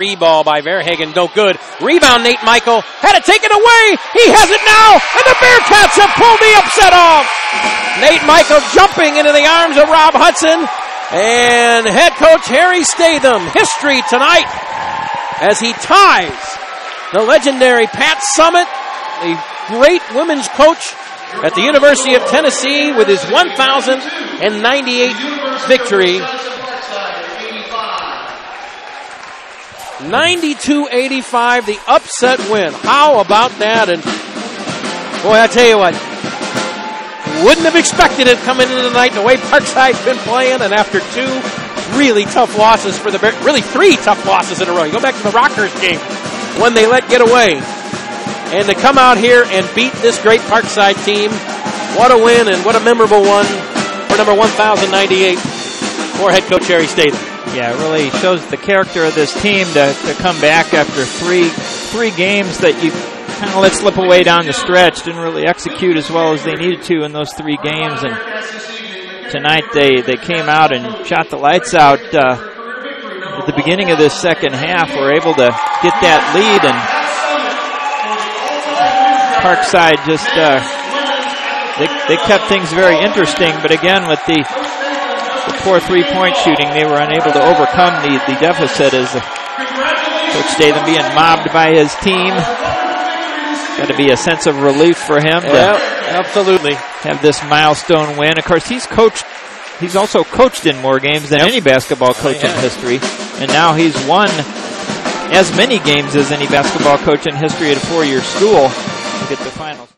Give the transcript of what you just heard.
Free ball by Verhagen, no good. Rebound, Nate Michael had it taken away. He has it now, and the Bearcats have pulled the upset off. Nate Michael jumping into the arms of Rob Hudson, and head coach Harry Statham. History tonight as he ties the legendary Pat Summitt, the great women's coach at the University of Tennessee, with his 1,098th victory 92-85, the upset win. How about that? And boy, I tell you what, wouldn't have expected it coming into the night the way Parkside's been playing, and after two really tough losses for the Bears, really three tough losses in a row. You go back to the Rockers game when they let get away, and to come out here and beat this great Parkside team, what a win and what a memorable one for number 1098 for head coach Harry Statham. Yeah, it really shows the character of this team to, to come back after three three games that you kind of let slip away down the stretch. Didn't really execute as well as they needed to in those three games. And tonight they, they came out and shot the lights out uh, at the beginning of this second half. Were able to get that lead and Parkside just uh, they, they kept things very interesting. But again, with the the poor three-point shooting, they were unable to overcome the, the deficit as Coach Statham being mobbed by his team. Got to be a sense of relief for him. Yeah, absolutely. Have this milestone win. Of course, he's coached. He's also coached in more games than yep. any basketball coach in history, and now he's won as many games as any basketball coach in history at a four-year school to get the finals.